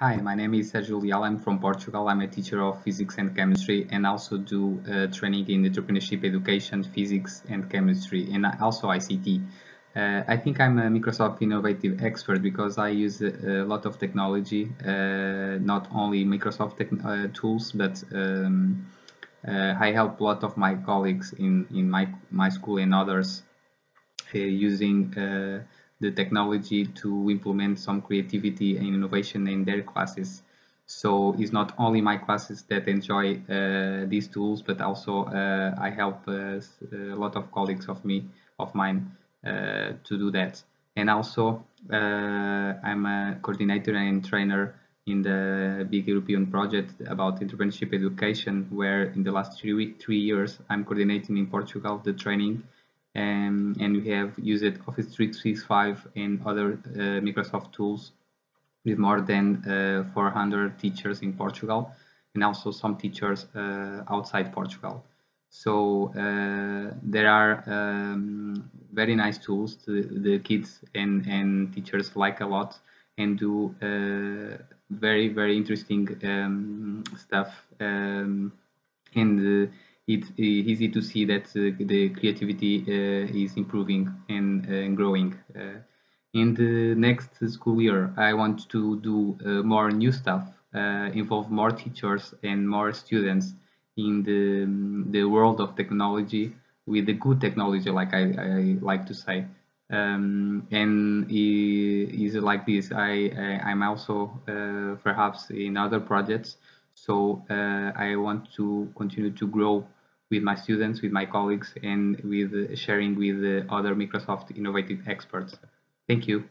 Hi, my name is Sergio Leal. I'm from Portugal. I'm a teacher of physics and chemistry and also do uh, training in entrepreneurship education, physics and chemistry, and also ICT. Uh, I think I'm a Microsoft innovative expert because I use a, a lot of technology, uh, not only Microsoft uh, tools, but um, uh, I help a lot of my colleagues in, in my, my school and others uh, using the technology to implement some creativity and innovation in their classes. So it's not only my classes that enjoy uh, these tools, but also uh, I help uh, a lot of colleagues of me, of mine, uh, to do that. And also uh, I'm a coordinator and trainer in the big European project about entrepreneurship education, where in the last three, three years I'm coordinating in Portugal the training um, and we have used Office 365 and other uh, Microsoft tools with more than uh, 400 teachers in Portugal and also some teachers uh, outside Portugal. So uh, there are um, very nice tools to the kids and, and teachers like a lot and do uh, very very interesting um, stuff um, and it's easy to see that uh, the creativity uh, is improving and, and growing. Uh, in the next school year, I want to do more new stuff, involve more teachers and more students in the, the world of technology with the good technology, like I, I like to say. Um, and is like this. I, I am also uh, perhaps in other projects, so uh, I want to continue to grow with my students, with my colleagues, and with sharing with other Microsoft innovative experts. Thank you.